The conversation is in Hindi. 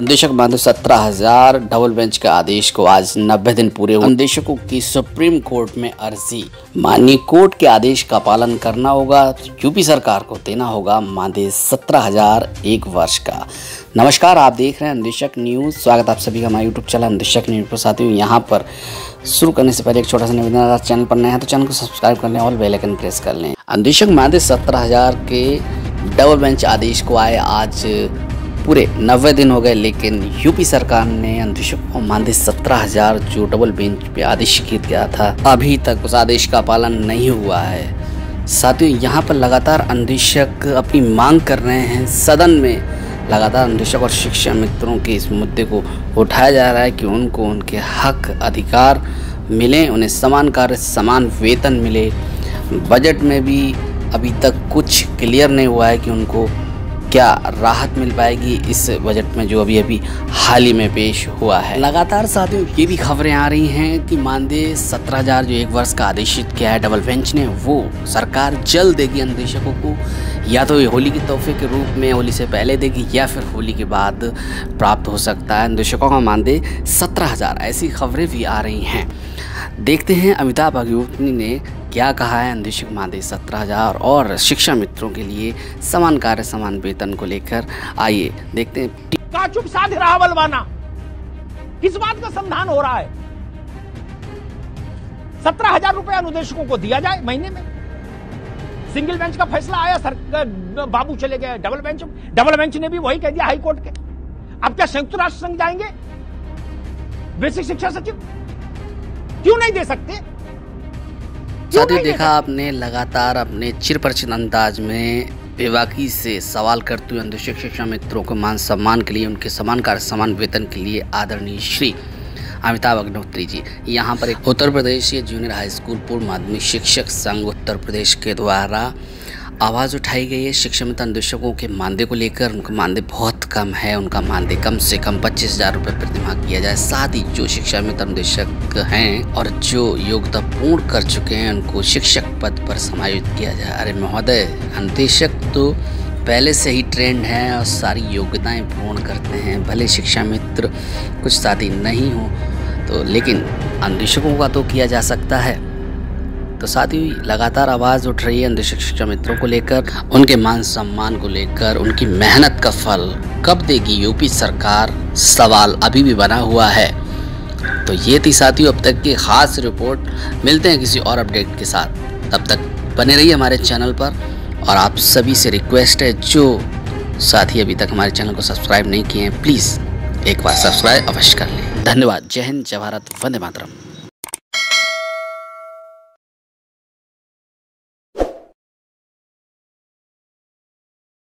निदेशक मानव सत्रह हज़ार डबल बेंच के आदेश को आज नब्बे दिन पूरे हुए। निदेशकों की सुप्रीम कोर्ट में अर्जी। माननीय कोर्ट के आदेश का पालन करना होगा यूपी सरकार को देना होगा मानदेय सत्रह हज़ार एक वर्ष का। नमस्कार, आप देख रहे हैं निदेशक न्यूज़। स्वागत आप सभी का हमारे यूट्यूब चैनल निदेशक न्यूज़ पर। साथियों, यहाँ पर शुरू करने से पहले एक छोटा सा निवेदन अगर चैनल पर नए हैं तो चैनल को सब्सक्राइब कर लें और बेल आइकन प्रेस कर लें। निदेशक मानदेय सत्रह के डबल बेंच आदेश को आए आज पूरे नब्बे दिन हो गए, लेकिन यूपी सरकार ने अंधेशक को मानदेय सत्रह हज़ार जो डबल बेंच पे आदेश किया था, अभी तक उस आदेश का पालन नहीं हुआ है। साथियों, यहाँ पर लगातार अंधेशक अपनी मांग कर रहे हैं। सदन में लगातार अंधेशक और शिक्षा मित्रों के इस मुद्दे को उठाया जा रहा है कि उनको उनके हक, अधिकार मिले, उन्हें समान कार्य, समान वेतन मिले। बजट में भी अभी तक कुछ क्लियर नहीं हुआ है कि उनको क्या राहत मिल पाएगी इस बजट में जो अभी अभी हाल ही में पेश हुआ है? लगातार साथियों, ये भी खबरें आ रही हैं कि मानदेय सत्रह हज़ार जो एक वर्ष का आदेशित किया है डबल बेंच ने, वो सरकार जल्द देगी अंदेशकों को। या तो होली के तोहफे के रूप में होली से पहले देगी, या फिर होली के बाद प्राप्त हो सकता है। अंदेशकों का मानदेय सत्रह हज़ार। ऐसी खबरें भी आ रही हैं। देखते हैं अमिताभ अग्निहोत्री ने क्या कहा है। अंधेशक मानदेय सत्रह हज़ार और शिक्षा मित्रों के लिए समान कार्य, समान वेतन को लेकर। आइए देखते हैं। का चुप साध रहा बलवाना। किस बात का संधान हो रहा है। सत्रह हज़ार रुपए अनुदेशकों को दिया जाए महीने में। सिंगल बेंच का फैसला आया सर बाबू चले गए डबल बेंच डबल बेंच ने भी वही कह दिया हाई कोर्ट के। अब क्या संयुक्त राष्ट्र संघ जाएँगे? बेसिक शिक्षा सचिव क्यों नहीं दे सकते? साथियों देखा आपने लगातार अपने चिरपरिचित अंदाज में बेबाकी से सवाल करते हुए अंधेशक शिक्षा मित्रों को मान सम्मान के लिए उनके समान कार्य समान वेतन के लिए आदरणीय श्री अमिताभ अग्निहोत्री जी। यहाँ पर एक Uttar Pradesh junior high school पूर्व माध्यमिक शिक्षक संघ उत्तर प्रदेश के द्वारा आवाज़ उठाई गई है। शिक्षा मित्र अन्वेषकों के मानदेय को लेकर उनका मानदेय बहुत कम है। उनका मानदेय कम से कम पच्चीस हज़ार रुपये प्रतिमाह किया जाए। साथ ही जो शिक्षा मित्र अन्वेषक हैं और जो योग्यता पूर्ण कर चुके हैं, उनको शिक्षक पद पर समायोजित किया जाए। अरे महोदय अन्वेषक तो पहले से ही ट्रेंड है और सारी योग्यताएँ पूर्ण करते हैं। भले शिक्षा मित्र कुछ साथी नहीं हो तो लेकिन अन्वेषकों का तो किया जा सकता है। तो साथ ही लगातार आवाज़ उठ रही है अंधेशक शिक्षा मित्रों को लेकर, उनके मान सम्मान को लेकर, उनकी मेहनत का फल कब देगी यूपी सरकार, सवाल अभी भी बना हुआ है। तो ये थी साथियों, अब तक की खास रिपोर्ट। मिलते हैं किसी और अपडेट के साथ। तब तक बने रहिए हमारे चैनल पर, और आप सभी से रिक्वेस्ट है, जो साथी अभी तक हमारे चैनल को सब्सक्राइब नहीं किए हैं, प्लीज़ एक बार सब्सक्राइब अवश्य कर लें। धन्यवाद। जय हिंद जय भारत वंदे मातरम।